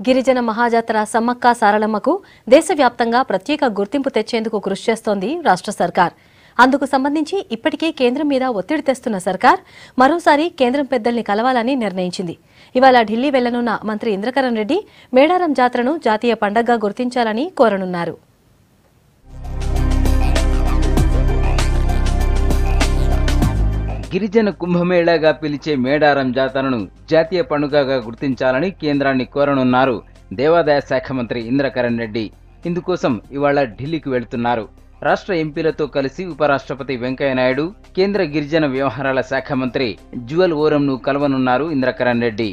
గిరిజన మహాజాతర సమ్మక్క సారలమ్మకు దేశవ్యాప్తంగా ప్రత్యేక గుర్తింపు తెచ్చేందుకు కృషి చేస్తోంది రాష్ట్ర సర్కార్. అందుకు సంబంధించి ఇప్పటికే కేంద్రం మీద ఒత్తిడి తెస్తున్న సర్కార్ మరోసారి కేంద్రం పెద్దల్ని కలవాలని నిర్ణయించింది. ఇవాళ ఢిల్లీ వెళ్ళనున్న మంత్రి ఇంద్రకరణ్ రెడ్డి మేడారం జాతరను జాతీయ పండగగా గుర్తించాలని కోరనున్నారు. గిరిజన కుంభమేళాగా పిలిచే మేడారం జాతరను జాతీయ పండుగగా గుర్తించాలని కేంద్రాన్ని కోరనున్నారు దేవాదాయ శాఖ మంత్రి ఇంద్రకరణ్ రెడ్డి. ఇందుకోసం ఇవాళ ఢిల్లీకి వెళ్తున్నారు. రాష్ట్ర ఎంపీలతో కలిసి ఉపరాష్ట్రపతి వెంకయ్యనాయుడు కేంద్ర గిరిజన వ్యవహారాల శాఖ మంత్రి జువల్ ఓరంను కలవనున్నారు ఇంద్రకరణ్ రెడ్డి.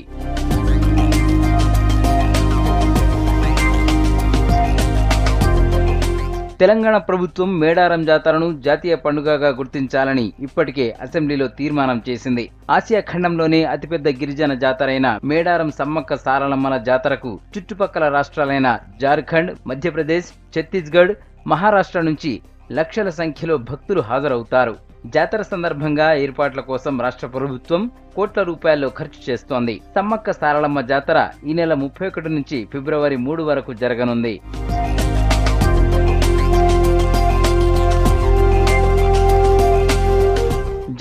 తెలంగాణ ప్రభుత్వం మేడారం జాతరను జాతీయ పండుగగా గుర్తించాలని ఇప్పటికే అసెంబ్లీలో తీర్మానం చేసింది. ఆసియా ఖండంలోనే అతిపెద్ద గిరిజన జాతరైన మేడారం సమ్మక్క సారలమ్మల జాతరకు చుట్టుపక్కల రాష్ట్రాలైన జార్ఖండ్ మధ్యప్రదేశ్ ఛత్తీస్గఢ్ మహారాష్ట్ర నుంచి లక్షల సంఖ్యలో భక్తులు హాజరవుతారు. జాతర సందర్భంగా ఏర్పాట్ల కోసం రాష్ట్ర ప్రభుత్వం కోట్ల రూపాయల్లో ఖర్చు చేస్తోంది. సమ్మక్క సారలమ్మ జాతర ఈ నెల ముప్పై ఒకటి నుంచి ఫిబ్రవరి మూడు వరకు జరగనుంది.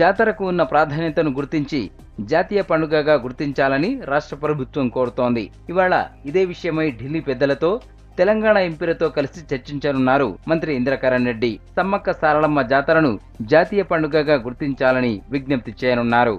జాతరకు ఉన్న ప్రాధాన్యతను గుర్తించి జాతీయ పండుగగా గుర్తించాలని రాష్ట్ర ప్రభుత్వం కోరుతోంది. ఇవాళ ఇదే విషయమై ఢిల్లీ పెద్దలతో తెలంగాణ ఎంపీలతో కలిసి చర్చించనున్నారు మంత్రి ఇంద్రకరణ్ రెడ్డి. సమ్మక్క సారలమ్మ జాతరను జాతీయ పండుగగా గుర్తించాలని విజ్ఞప్తి చేయనున్నారు.